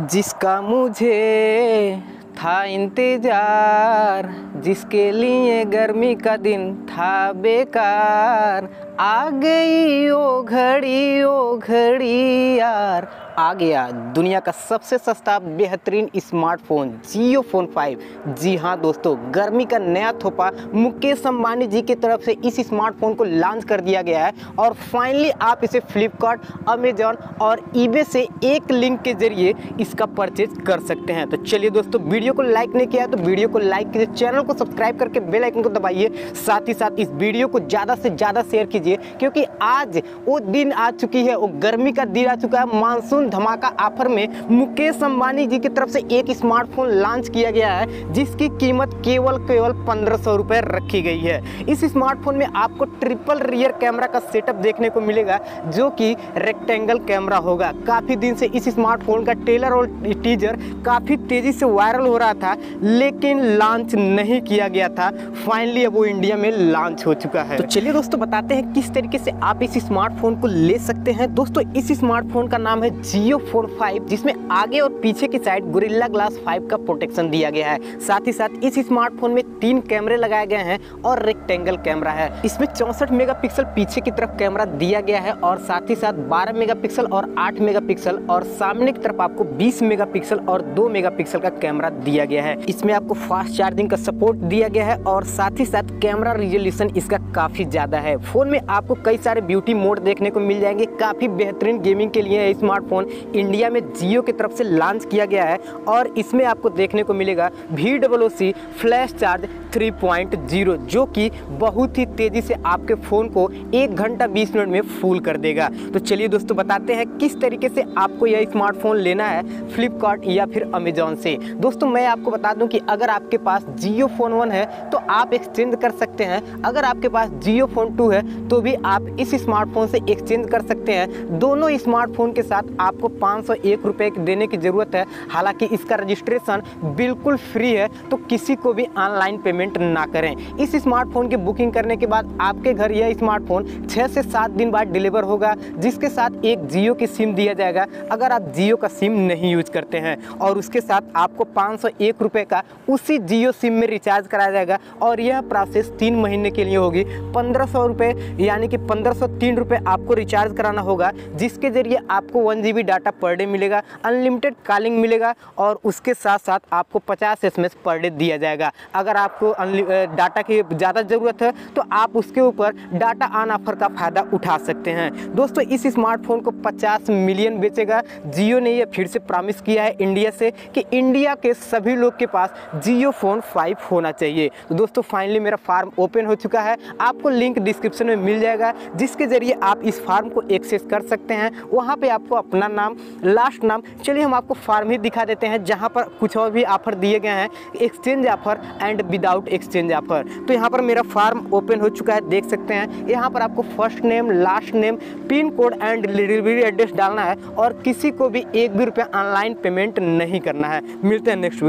जिसका मुझे था इंतज़ार जिसके लिए गर्मी का दिन था बेकार। आ गई ओ घड़ी ओ घड़ी यार। आ गया दुनिया का सबसे सस्ता, बेहतरीन स्मार्टफ़ोन, जियो फ़ोन 5 जी हाँ दोस्तों, गर्मी का नया थोपा मुकेश अंबानी जी की तरफ़ से इस स्मार्टफ़ोन को लॉन्च कर दिया गया है। और फाइनली आप इसे फ्लिपकार्ट अमेजॉन और ईबे से एक लिंक के ज़रिए इसका परचेज कर सकते हैं। तो चलिए दोस्तों, वीडियो को लाइक नहीं किया तो वीडियो को लाइक कीजिए चैनल को सब्सक्राइब करके बेलाइकन को दबाइए। साथ ही साथ इस वीडियो को ज़्यादा से ज़्यादा शेयर कीजिए। क्योंकि आज वो दिन आ चुकी है, वो गर्मी का दिन आ चुका है, मानसून धमाका ऑफ़र में मुकेश अंबानी जी की तरफ़ से एक स्मार्टफ़ोन लॉन्च किया गया है, जिसकी कीमत केवल केवल पंद्रह सौ रुपये रखी गई है। इस स्मार्टफ़ोन में आपको ट्रिपल रियर कैमरा का सेटअप देखने को मिलेगा, जो कि रेक्टेंगल कैमरा होगा। काफ़ी दिन से इस स्मार्टफ़ोन का टेलर और टीजर काफ़ी तेज़ी से वायरल हो रहा था, लेकिन लॉन्च नहीं किया गया था। फाइनली अब वो इंडिया में लॉन्च हो चुका है। तो चलिए दोस्तों, बताते हैं किस तरीके से आप इस स्मार्टफ़ोन को ले सकते हैं? दोस्तों, इस स्मार्टफ़ोन का नाम है जियो फ़ोन फाइव जिसमें आगे और पीछे की साइड गुरिल्ला ग्लास फाइव का प्रोटेक्शन दिया गया है। साथ ही साथ इस स्मार्टफ़ोन में तीन कैमरे लगाए गए हैं और रेक्टेंगल कैमरा है। इसमें चौसठ मेगापिक्सल पीछे की तरफ़ कैमरा दिया गया है और साथ ही साथ 12 मेगापिक्सल और 8 मेगापिक्सल और सामने की तरफ़ आपको 20 मेगापिक्सल और 2 मेगापिक्सल का कैमरा दिया गया है। इसमें आपको फास्ट चार्जिंग का सपोर्ट दिया गया है और साथ ही साथ कैमरा रिजोल्यूशन इसका काफ़ी ज़्यादा है। फ़ोन में आपको कई सारे ब्यूटी मोड देखने को मिल जाएँगे। काफ़ी बेहतरीन गेमिंग के लिए स्मार्टफ़ोन इंडिया में जियो की तरफ़ से लॉन्च किया गया है और इसमें आपको देखने को मिलेगा V double C flash charge 3.0 जो कि बहुत ही तेज़ी से आपके फ़ोन को एक घंटा 20 मिनट में फुल कर देगा। तो चलिए दोस्तों, बताते हैं किस तरीके से आपको यह स्मार्टफ़ोन लेना है फ्लिपकार्ट या फिर अमेजोन से। दोस्तों, मैं आपको बता दूँ कि अगर आपके पास जियो फ़ोन वन है तो आप एक्सचेंज कर सकते हैं। अगर आपके पास जियो फ़ोन टू है तो भी आप इस स्मार्टफ़ोन से एक्सचेंज कर सकते हैं। दोनों स्मार्टफ़ोन के साथ आपको पाँच सौ देने की ज़रूरत है। हालाँकि इसका रजिस्ट्रेशन बिल्कुल फ्री है तो किसी को भी ऑनलाइन पेमेंट ना करें। इस स्मार्टफ़ोन की बुकिंग करने के बाद आपके घर यह स्मार्टफ़ोन छः से सात दिन बाद डिलीवर होगा, जिसके साथ एक जियो की सिम दिया जाएगा। अगर आप जियो का सिम नहीं यूज़ करते हैं, और उसके साथ आपको पाँच सौ एक का उसी जियो सिम में रिचार्ज कराया जाएगा, और यह प्रोसेस तीन महीने के लिए होगी। पंद्रह सौ यानी कि पंद्रह सौ आपको रिचार्ज कराना होगा, जिसके ज़रिए आपको one G data per day मिलेगा अनलिमिटेड कॉलिंग मिलेगा और उसके साथ साथ आपको पचास एस पर डे दिया जाएगा। अगर आपको डाटा की ज़्यादा ज़रूरत है तो आप उसके ऊपर डाटा ऑन ऑफ़र का फ़ायदा उठा सकते हैं। दोस्तों, इस स्मार्टफ़ोन को 50 मिलियन बेचेगा। जियो ने यह फिर से प्रॉमिस किया है इंडिया से कि इंडिया के सभी लोग के पास जियो फ़ोन 5 होना चाहिए। तो दोस्तों फाइनली मेरा फार्म ओपन हो चुका है। आपको लिंक डिस्क्रिप्शन में मिल जाएगा, जिसके ज़रिए आप इस फार्म को एक्सेस कर सकते हैं। वहाँ पर आपको अपना नाम लास्ट नाम, चलिए हम आपको फार्म ही दिखा देते हैं, जहाँ पर कुछ और भी ऑफ़र दिए गए हैं exchange offer and without exchange offer तो यहाँ पर मेरा फार्म ओपन हो चुका है, देख सकते हैं। यहाँ पर आपको first name last name pin code and delivery address डालना है और किसी को भी एक भी रुपया ऑनलाइन पेमेंट नहीं करना है। मिलते हैं नेक्स्ट